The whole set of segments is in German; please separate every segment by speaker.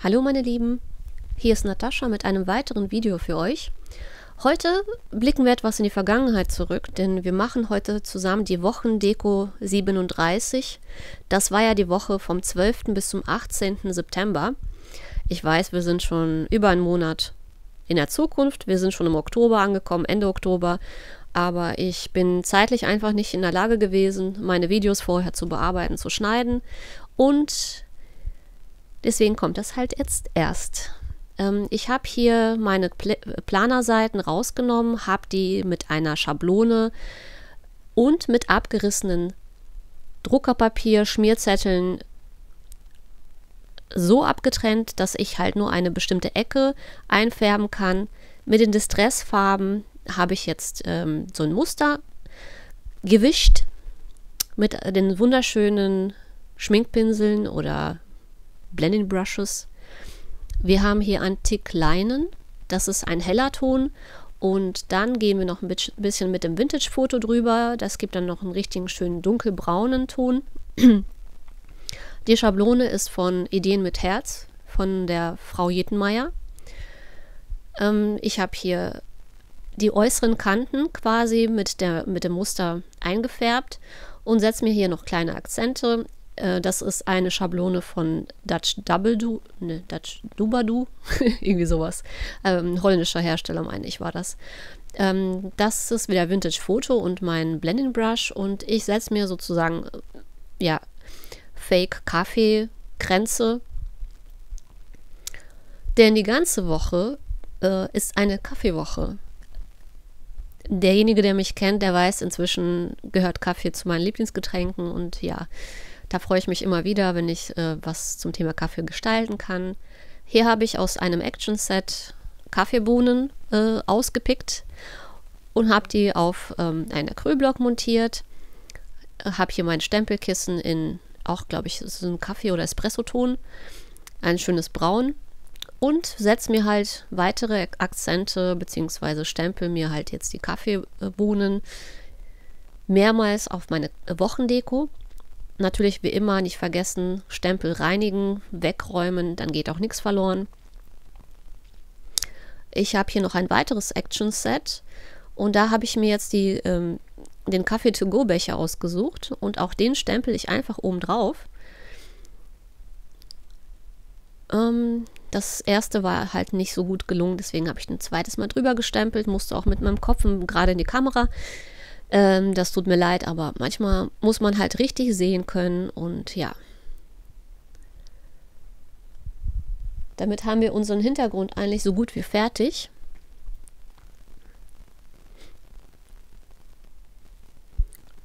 Speaker 1: Hallo meine Lieben, hier ist Natascha mit einem weiteren Video für euch. Heute blicken wir etwas in die Vergangenheit zurück, denn wir machen heute zusammen die Wochendeko 37. Das war ja die Woche vom 12. bis zum 18. September. Ich weiß, wir sind schon über einen Monat in der Zukunft. Wir sind schon im Oktober angekommen, Ende Oktober. Aber ich bin zeitlich einfach nicht in der Lage gewesen, meine Videos vorher zu bearbeiten, zu schneiden. Und Deswegen kommt das halt jetzt erst. Ähm, ich habe hier meine Pl Planerseiten rausgenommen, habe die mit einer Schablone und mit abgerissenen Druckerpapier, Schmierzetteln so abgetrennt, dass ich halt nur eine bestimmte Ecke einfärben kann. Mit den Distressfarben habe ich jetzt ähm, so ein Muster gewischt mit den wunderschönen Schminkpinseln oder Blending Brushes. Wir haben hier einen Tick Leinen, das ist ein heller Ton. Und dann gehen wir noch ein bisschen mit dem Vintage-Foto drüber. Das gibt dann noch einen richtigen schönen dunkelbraunen Ton. Die Schablone ist von Ideen mit Herz von der Frau Jettenmeier. Ähm, ich habe hier die äußeren Kanten quasi mit, der, mit dem Muster eingefärbt und setze mir hier noch kleine Akzente. Äh, das ist eine Schablone von Dutch Double Do, ne, Dutch Dubadu, irgendwie sowas. Ähm, holländischer Hersteller, meine ich, war das. Ähm, das ist wieder Vintage Foto und mein Blending Brush und ich setze mir sozusagen, äh, ja, Fake Kaffee Grenze. Denn die ganze Woche äh, ist eine Kaffeewoche. Derjenige, der mich kennt, der weiß, inzwischen gehört Kaffee zu meinen Lieblingsgetränken und ja, da freue ich mich immer wieder, wenn ich äh, was zum Thema Kaffee gestalten kann. Hier habe ich aus einem Action-Set Kaffeebohnen äh, ausgepickt und habe die auf ähm, einen Acrylblock montiert. Habe hier mein Stempelkissen in auch, glaube ich, so ein Kaffee- oder Espresso-Ton. Ein schönes Braun. Und setze mir halt weitere Akzente bzw. stempel mir halt jetzt die Kaffeebohnen mehrmals auf meine Wochendeko. Natürlich wie immer nicht vergessen, Stempel reinigen, wegräumen, dann geht auch nichts verloren. Ich habe hier noch ein weiteres Action-Set und da habe ich mir jetzt die, ähm, den Kaffee-to-go-Becher ausgesucht und auch den stempel ich einfach oben drauf. Ähm, das erste war halt nicht so gut gelungen, deswegen habe ich ein zweites Mal drüber gestempelt, musste auch mit meinem Kopf gerade in die Kamera. Ähm, das tut mir leid, aber manchmal muss man halt richtig sehen können und ja. Damit haben wir unseren Hintergrund eigentlich so gut wie fertig.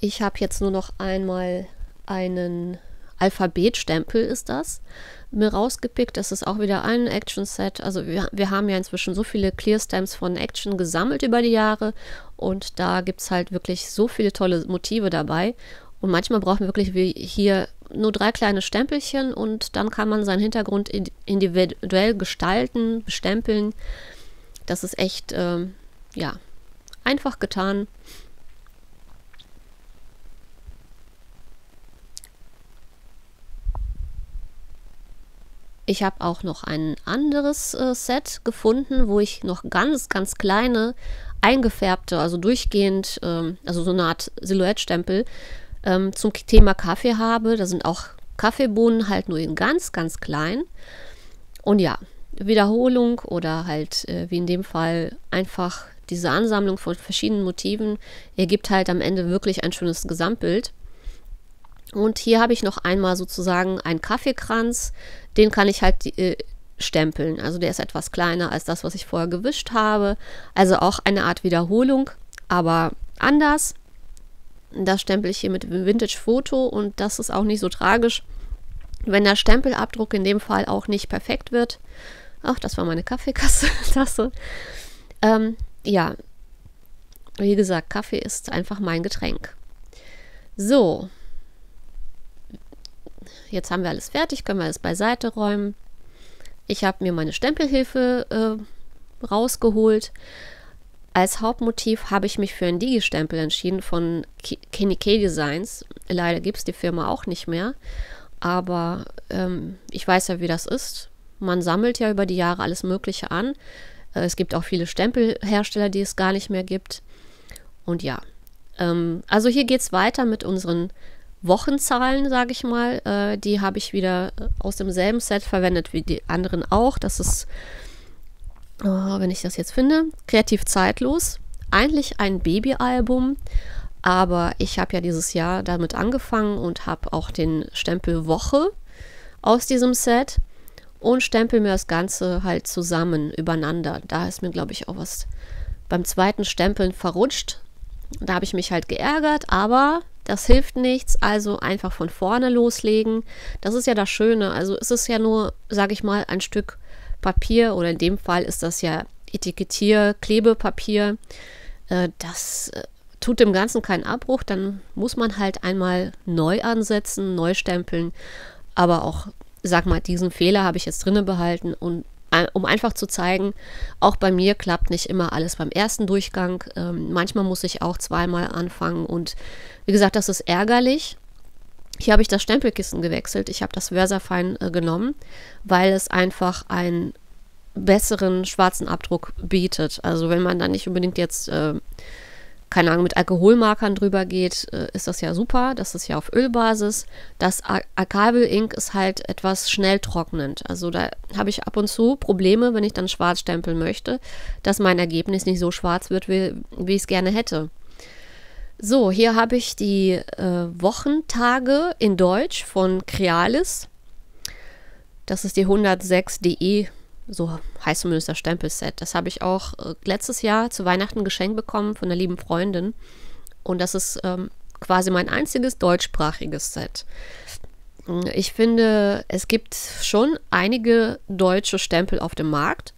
Speaker 1: Ich habe jetzt nur noch einmal einen Alphabetstempel ist das, mir rausgepickt. Das ist auch wieder ein Action-Set. Also wir, wir haben ja inzwischen so viele Clear-Stamps von Action gesammelt über die Jahre und da gibt es halt wirklich so viele tolle Motive dabei. Und manchmal brauchen wir wirklich wie hier nur drei kleine Stempelchen und dann kann man seinen Hintergrund individuell gestalten, bestempeln. Das ist echt, ähm, ja, einfach getan. Ich habe auch noch ein anderes äh, Set gefunden, wo ich noch ganz, ganz kleine eingefärbte, also durchgehend, ähm, also so eine Art Silhouette-Stempel ähm, zum Thema Kaffee habe. Da sind auch Kaffeebohnen halt nur in ganz, ganz klein. Und ja, Wiederholung oder halt äh, wie in dem Fall einfach diese Ansammlung von verschiedenen Motiven ergibt halt am Ende wirklich ein schönes Gesamtbild. Und hier habe ich noch einmal sozusagen einen Kaffeekranz. Den kann ich halt äh, stempeln. Also der ist etwas kleiner als das, was ich vorher gewischt habe. Also auch eine Art Wiederholung, aber anders. Das stempel ich hier mit Vintage Foto und das ist auch nicht so tragisch, wenn der Stempelabdruck in dem Fall auch nicht perfekt wird. Ach, das war meine Kaffeekasse-Tasse. Ähm, ja, wie gesagt, Kaffee ist einfach mein Getränk. So, jetzt haben wir alles fertig, können wir alles beiseite räumen. Ich habe mir meine Stempelhilfe äh, rausgeholt. Als Hauptmotiv habe ich mich für einen Digi-Stempel entschieden von Kenny K Designs. Leider gibt es die Firma auch nicht mehr. Aber ähm, ich weiß ja, wie das ist. Man sammelt ja über die Jahre alles Mögliche an. Äh, es gibt auch viele Stempelhersteller, die es gar nicht mehr gibt. Und ja, ähm, also hier geht es weiter mit unseren Wochenzahlen, sage ich mal. Äh, die habe ich wieder äh, aus demselben Set verwendet wie die anderen auch. Das ist, oh, wenn ich das jetzt finde, kreativ zeitlos. Eigentlich ein Babyalbum, aber ich habe ja dieses Jahr damit angefangen und habe auch den Stempel Woche aus diesem Set und stempel mir das Ganze halt zusammen übereinander. Da ist mir, glaube ich, auch was beim zweiten Stempeln verrutscht. Da habe ich mich halt geärgert, aber das hilft nichts, also einfach von vorne loslegen. Das ist ja das Schöne. Also ist es ja nur, sage ich mal, ein Stück Papier oder in dem Fall ist das ja Etikettier, Klebepapier. Äh, das äh, tut dem Ganzen keinen Abbruch. Dann muss man halt einmal neu ansetzen, neu stempeln. Aber auch, sag mal, diesen Fehler habe ich jetzt drinne behalten und um einfach zu zeigen, auch bei mir klappt nicht immer alles beim ersten Durchgang. Ähm, manchmal muss ich auch zweimal anfangen und wie gesagt, das ist ärgerlich. Hier habe ich das Stempelkissen gewechselt. Ich habe das Versafine äh, genommen, weil es einfach einen besseren schwarzen Abdruck bietet. Also wenn man da nicht unbedingt jetzt äh, keine Ahnung, mit Alkoholmarkern drüber geht, äh, ist das ja super. Das ist ja auf Ölbasis. Das Archival Ink ist halt etwas schnell trocknend. Also da habe ich ab und zu Probleme, wenn ich dann schwarz stempeln möchte, dass mein Ergebnis nicht so schwarz wird, wie, wie ich es gerne hätte. So, hier habe ich die äh, Wochentage in Deutsch von Crealis. Das ist die 106.de so heißt zumindest das Stempelset. Das habe ich auch äh, letztes Jahr zu Weihnachten geschenkt bekommen von einer lieben Freundin. Und das ist ähm, quasi mein einziges deutschsprachiges Set. Hm, ich finde, es gibt schon einige deutsche Stempel auf dem Markt,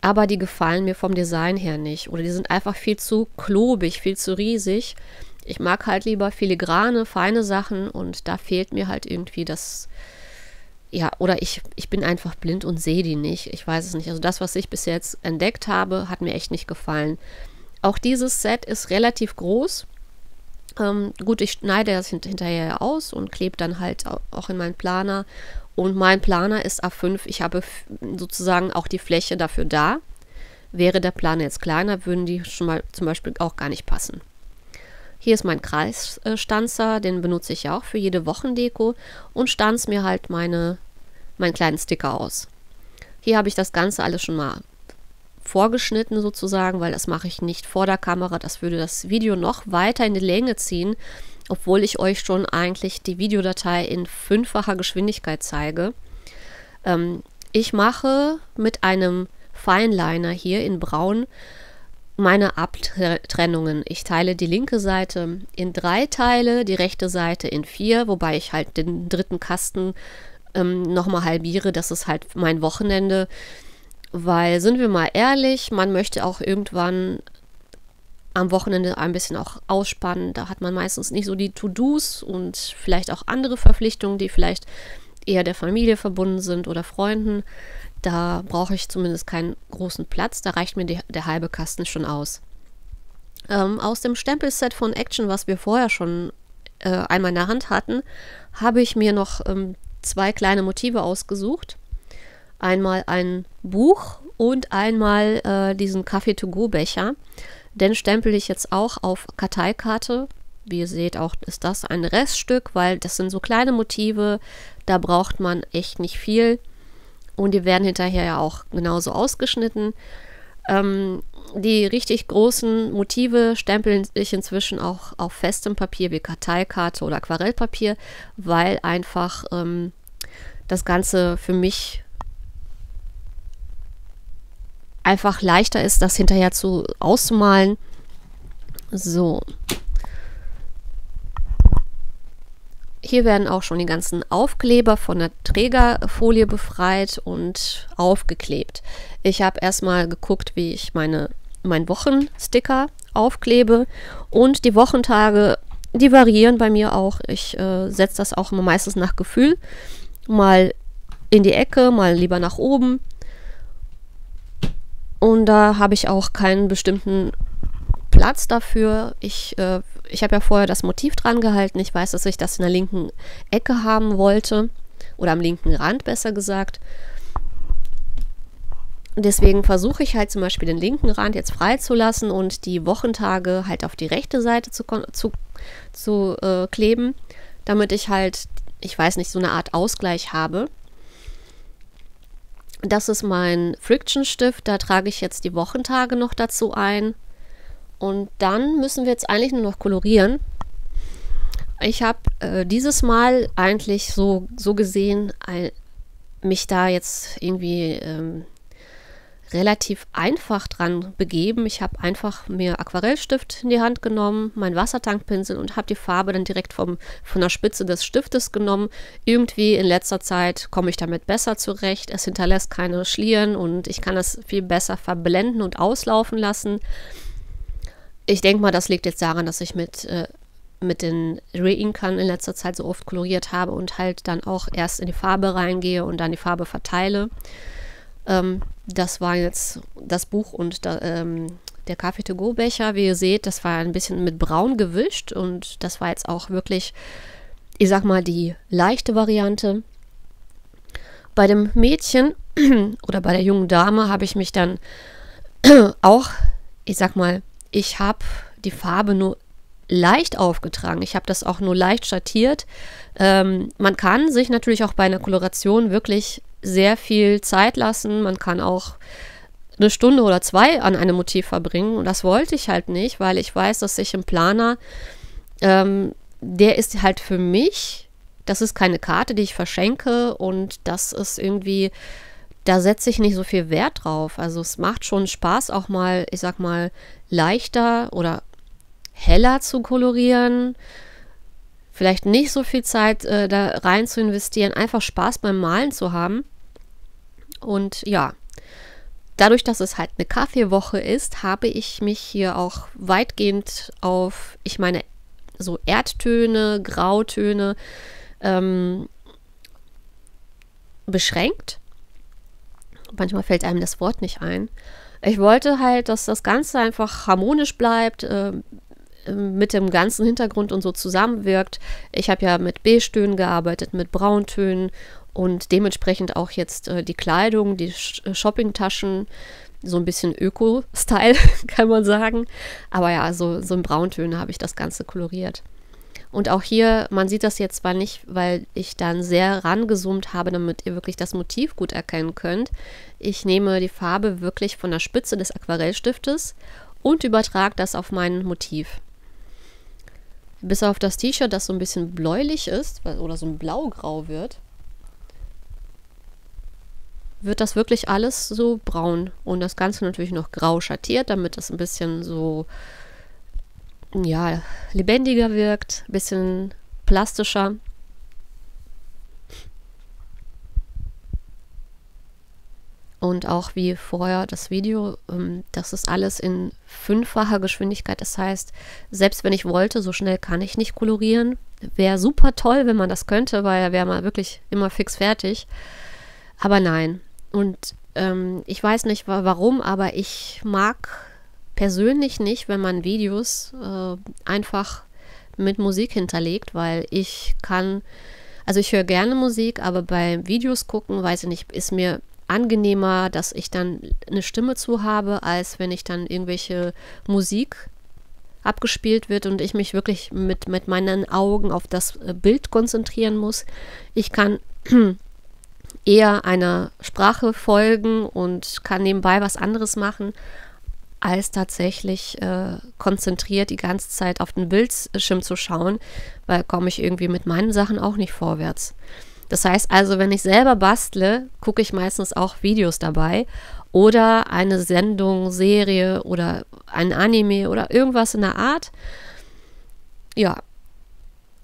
Speaker 1: aber die gefallen mir vom Design her nicht. Oder die sind einfach viel zu klobig, viel zu riesig. Ich mag halt lieber filigrane, feine Sachen und da fehlt mir halt irgendwie das, ja, oder ich, ich bin einfach blind und sehe die nicht. Ich weiß es nicht. Also das, was ich bis jetzt entdeckt habe, hat mir echt nicht gefallen. Auch dieses Set ist relativ groß. Ähm, gut, ich schneide das hinterher aus und klebe dann halt auch in meinen Planer. Und mein Planer ist A5. Ich habe sozusagen auch die Fläche dafür da. Wäre der Planer jetzt kleiner, würden die schon mal zum Beispiel auch gar nicht passen. Hier ist mein Kreisstanzer, den benutze ich ja auch für jede Wochendeko und stanz mir halt meine, meinen kleinen Sticker aus. Hier habe ich das Ganze alles schon mal vorgeschnitten sozusagen, weil das mache ich nicht vor der Kamera. Das würde das Video noch weiter in die Länge ziehen, obwohl ich euch schon eigentlich die Videodatei in fünffacher Geschwindigkeit zeige. Ähm, ich mache mit einem Fineliner hier in Braun meine Abtrennungen. Ich teile die linke Seite in drei Teile, die rechte Seite in vier, wobei ich halt den dritten Kasten ähm, nochmal halbiere. Das ist halt mein Wochenende. Weil, sind wir mal ehrlich, man möchte auch irgendwann am Wochenende ein bisschen auch ausspannen. Da hat man meistens nicht so die To-Dos und vielleicht auch andere Verpflichtungen, die vielleicht eher der Familie verbunden sind oder Freunden. Da brauche ich zumindest keinen großen Platz. Da reicht mir die, der halbe Kasten schon aus. Ähm, aus dem Stempelset von Action, was wir vorher schon äh, einmal in der Hand hatten, habe ich mir noch ähm, zwei kleine Motive ausgesucht. Einmal ein Buch und einmal äh, diesen Kaffee-to-go-Becher. Den stempel ich jetzt auch auf Karteikarte. Wie ihr seht, auch ist das ein Reststück, weil das sind so kleine Motive. Da braucht man echt nicht viel. Und die werden hinterher ja auch genauso ausgeschnitten. Ähm, die richtig großen Motive stempeln sich inzwischen auch auf festem Papier wie Karteikarte oder Aquarellpapier, weil einfach ähm, das Ganze für mich einfach leichter ist, das hinterher zu auszumalen. So, Hier werden auch schon die ganzen Aufkleber von der Trägerfolie befreit und aufgeklebt. Ich habe erstmal geguckt, wie ich meine, meinen Wochensticker aufklebe und die Wochentage, die variieren bei mir auch. Ich äh, setze das auch immer meistens nach Gefühl. Mal in die Ecke, mal lieber nach oben. Und da habe ich auch keinen bestimmten Platz dafür. Ich, äh, ich habe ja vorher das Motiv dran gehalten. Ich weiß, dass ich das in der linken Ecke haben wollte. Oder am linken Rand besser gesagt. deswegen versuche ich halt zum Beispiel den linken Rand jetzt freizulassen und die Wochentage halt auf die rechte Seite zu, zu, zu äh, kleben, damit ich halt, ich weiß nicht, so eine Art Ausgleich habe. Das ist mein Friction-Stift, da trage ich jetzt die Wochentage noch dazu ein. Und dann müssen wir jetzt eigentlich nur noch kolorieren. Ich habe äh, dieses Mal eigentlich so, so gesehen ein, mich da jetzt irgendwie ähm, relativ einfach dran begeben. Ich habe einfach mir Aquarellstift in die Hand genommen, meinen Wassertankpinsel und habe die Farbe dann direkt vom, von der Spitze des Stiftes genommen. Irgendwie in letzter Zeit komme ich damit besser zurecht. Es hinterlässt keine Schlieren und ich kann es viel besser verblenden und auslaufen lassen. Ich denke mal, das liegt jetzt daran, dass ich mit, äh, mit den Re-Inkern in letzter Zeit so oft koloriert habe und halt dann auch erst in die Farbe reingehe und dann die Farbe verteile. Ähm, das war jetzt das Buch und da, ähm, der Kaffee-to-go-Becher. Wie ihr seht, das war ein bisschen mit braun gewischt und das war jetzt auch wirklich, ich sag mal, die leichte Variante. Bei dem Mädchen oder bei der jungen Dame habe ich mich dann auch, ich sag mal, ich habe die Farbe nur leicht aufgetragen. Ich habe das auch nur leicht schattiert. Ähm, man kann sich natürlich auch bei einer Koloration wirklich sehr viel Zeit lassen. Man kann auch eine Stunde oder zwei an einem Motiv verbringen. Und das wollte ich halt nicht, weil ich weiß, dass ich im Planer, ähm, der ist halt für mich, das ist keine Karte, die ich verschenke und das ist irgendwie, da setze ich nicht so viel Wert drauf. Also es macht schon Spaß, auch mal, ich sag mal, leichter oder heller zu kolorieren vielleicht nicht so viel Zeit äh, da rein zu investieren, einfach Spaß beim Malen zu haben. Und ja, dadurch, dass es halt eine Kaffeewoche ist, habe ich mich hier auch weitgehend auf, ich meine, so Erdtöne, Grautöne ähm, beschränkt. Manchmal fällt einem das Wort nicht ein. Ich wollte halt, dass das Ganze einfach harmonisch bleibt, äh, mit dem ganzen Hintergrund und so zusammenwirkt. Ich habe ja mit Beige-Tönen gearbeitet, mit Brauntönen und dementsprechend auch jetzt äh, die Kleidung, die Sh äh, Shoppingtaschen, so ein bisschen Öko-Style, kann man sagen. Aber ja, so, so in Brauntönen habe ich das Ganze koloriert. Und auch hier, man sieht das jetzt zwar nicht, weil ich dann sehr rangezoomt habe, damit ihr wirklich das Motiv gut erkennen könnt. Ich nehme die Farbe wirklich von der Spitze des Aquarellstiftes und übertrage das auf mein Motiv. Bis auf das T-Shirt, das so ein bisschen bläulich ist oder so ein blaugrau wird, wird das wirklich alles so braun und das Ganze natürlich noch grau schattiert, damit es ein bisschen so ja, lebendiger wirkt, ein bisschen plastischer. Und auch wie vorher das Video, ähm, das ist alles in fünffacher Geschwindigkeit. Das heißt, selbst wenn ich wollte, so schnell kann ich nicht kolorieren. Wäre super toll, wenn man das könnte, weil er wäre mal wirklich immer fix fertig. Aber nein. Und ähm, ich weiß nicht warum, aber ich mag persönlich nicht, wenn man Videos äh, einfach mit Musik hinterlegt, weil ich kann, also ich höre gerne Musik, aber bei Videos gucken, weiß ich nicht, ist mir angenehmer, dass ich dann eine Stimme zu habe, als wenn ich dann irgendwelche Musik abgespielt wird und ich mich wirklich mit, mit meinen Augen auf das äh, Bild konzentrieren muss. Ich kann eher einer Sprache folgen und kann nebenbei was anderes machen, als tatsächlich äh, konzentriert die ganze Zeit auf den Bildschirm zu schauen, weil komme ich irgendwie mit meinen Sachen auch nicht vorwärts. Das heißt also, wenn ich selber bastle, gucke ich meistens auch Videos dabei oder eine Sendung, Serie oder ein Anime oder irgendwas in der Art. Ja.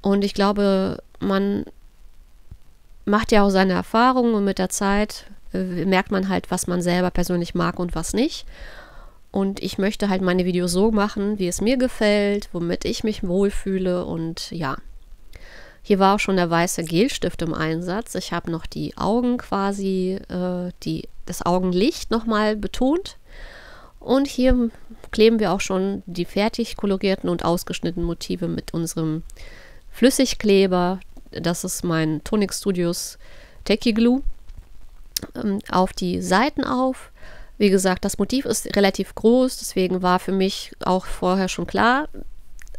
Speaker 1: Und ich glaube, man macht ja auch seine Erfahrungen und mit der Zeit äh, merkt man halt, was man selber persönlich mag und was nicht. Und ich möchte halt meine Videos so machen, wie es mir gefällt, womit ich mich wohlfühle und ja. Hier war auch schon der weiße Gelstift im Einsatz. Ich habe noch die Augen quasi, äh, die, das Augenlicht nochmal betont. Und hier kleben wir auch schon die fertig kolorierten und ausgeschnittenen Motive mit unserem Flüssigkleber. Das ist mein Tonic Studios Techie Glue. Ähm, auf die Seiten auf. Wie gesagt, das Motiv ist relativ groß, deswegen war für mich auch vorher schon klar,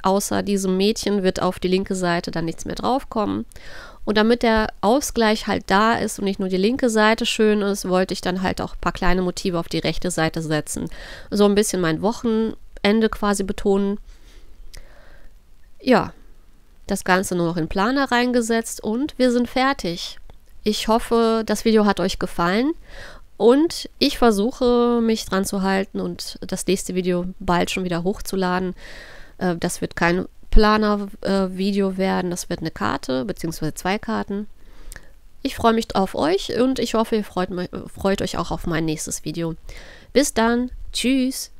Speaker 1: außer diesem Mädchen wird auf die linke Seite dann nichts mehr draufkommen. Und damit der Ausgleich halt da ist und nicht nur die linke Seite schön ist, wollte ich dann halt auch ein paar kleine Motive auf die rechte Seite setzen. So ein bisschen mein Wochenende quasi betonen. Ja, das Ganze nur noch in Planer reingesetzt und wir sind fertig. Ich hoffe, das Video hat euch gefallen und ich versuche mich dran zu halten und das nächste Video bald schon wieder hochzuladen. Äh, das wird kein Planer-Video äh, werden, das wird eine Karte bzw. zwei Karten. Ich freue mich auf euch und ich hoffe, ihr freut, freut euch auch auf mein nächstes Video. Bis dann, tschüss.